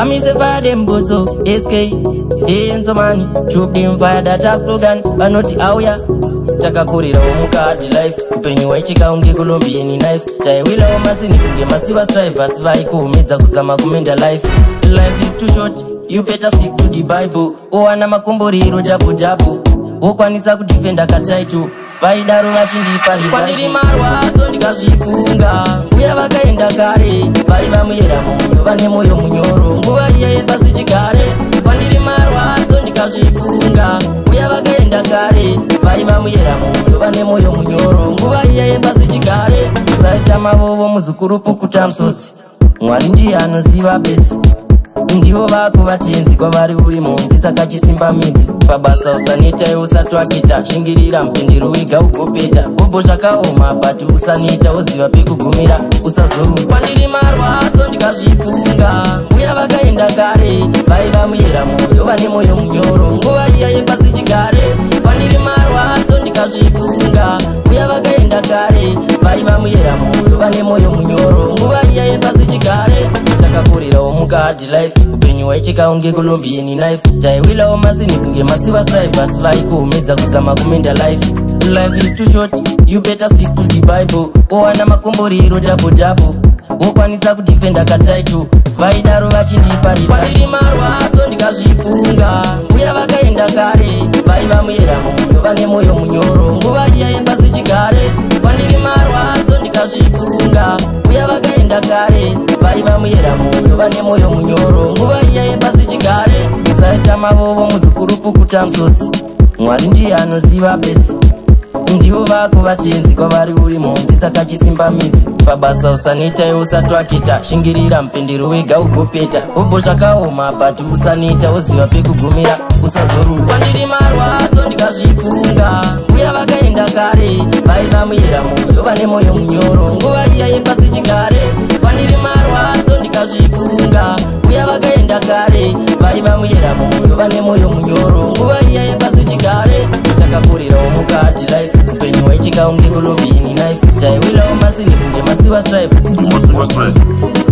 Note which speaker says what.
Speaker 1: I'm in the fire, them bozo, SK, ain't so money. Troop them fire, that task slogan, but not the hour. takakurira womukati life upenyu waichika unge kulombieni knife taiwila womasini kunge masiva strive asi vaikuumidza kuzama kumenda life life is too short you better stick to the bible owana makomboriro dhabu dhabu wokwanisa kudifenda kataito vaidaro vachindipaikwandiri marwadzo ndikazvifunga uya vakaenda kare vaiva muyera munyo vane moyo munyoro pasi chigare pandiri marwadzo ndikazvifunga uya vakaenda kare vaiva muyera munyu vane mwoyo munyoro nguva iya yepasi chigare usaita mavovo muzukuru pukuta musodzi mwari ndiye anoziva bedzi ndivo vako vatenzi kwavari uri munzi saka chisimba midzi pabasa usaneta iwe usati wakita shingirira mpindiro wega ugopeta bobo zvakaoma bhati usaneta woziva pekugumira usazoruka kwandiri marwadzo ndikazvifunga vai vamuyera mwoyo vane mwoyo munyoro nguva iya yepasi chigare vanirimarwato ndikazvifunga uya vakaenda kare vai vamuyera mwoyo vane mwoyo munyoro nguva iya yepasi chigare takakurirawo mukadi life upenyu waicheka unge colombian life taiwilawo masini kunge masiva strivers vaikuumedza kuzama kumenda life life is too short you better stick to the bible owana makomboriro dabo dabo wokwanisa kudifenda katitle vaidaro vachindipa riaiiri marwadzo ndikazvifunga mbuya vakaenda kare vaiva muyera munyo vane mwoyo munyoro nguva iya yepasi chigare kwandiri marwadzo ndikazvifunga mbuya vakaenda kare vaiva muyera munyo vane mwoyo munyoro nguva iya yepasi chigare usaitamavovo muzukurupu kutamsotsi mwari ndiye anoziva bedzi ndivo vakuva tenzi kwavari uri munzi saka chisimbamidzi pabasa usanitai usatwakita shingirira mupindiro wega ugopeta obvo zvakaoma bhati usanita woziva pekugumira usazorua kwandiri marwadzo ndikazvifunga uya vakaenda kare vaiva muyera mwoyo vane mwoyo munyoro nguva iya yepasi chigare kwandiri marwadzo ndikazvifunga uya vakaenda kare vaiva muyera mwoyo vane mwoyo munyoro ungekolobini nife jaiwila umasini kunge masiwa strife